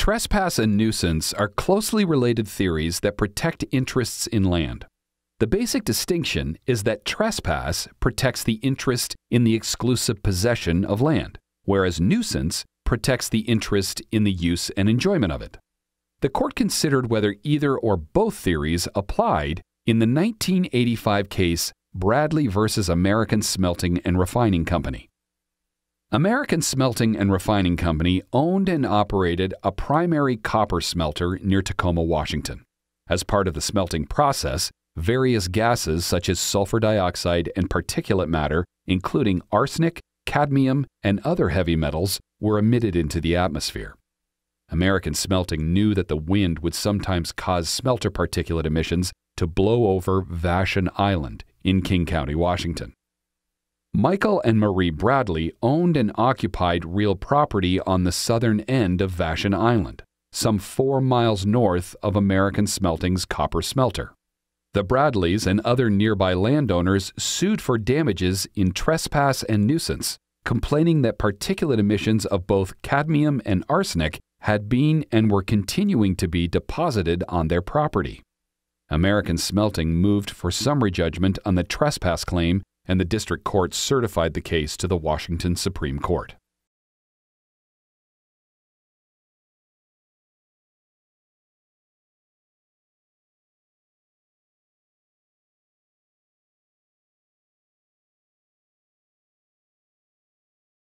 Trespass and nuisance are closely related theories that protect interests in land. The basic distinction is that trespass protects the interest in the exclusive possession of land, whereas nuisance protects the interest in the use and enjoyment of it. The court considered whether either or both theories applied in the 1985 case Bradley v. American Smelting and Refining Company. American Smelting and Refining Company owned and operated a primary copper smelter near Tacoma, Washington. As part of the smelting process, various gases such as sulfur dioxide and particulate matter, including arsenic, cadmium, and other heavy metals, were emitted into the atmosphere. American Smelting knew that the wind would sometimes cause smelter particulate emissions to blow over Vashon Island in King County, Washington. Michael and Marie Bradley owned and occupied real property on the southern end of Vashon Island, some four miles north of American Smelting's copper smelter. The Bradleys and other nearby landowners sued for damages in trespass and nuisance, complaining that particulate emissions of both cadmium and arsenic had been and were continuing to be deposited on their property. American Smelting moved for summary judgment on the trespass claim and the district court certified the case to the Washington Supreme Court.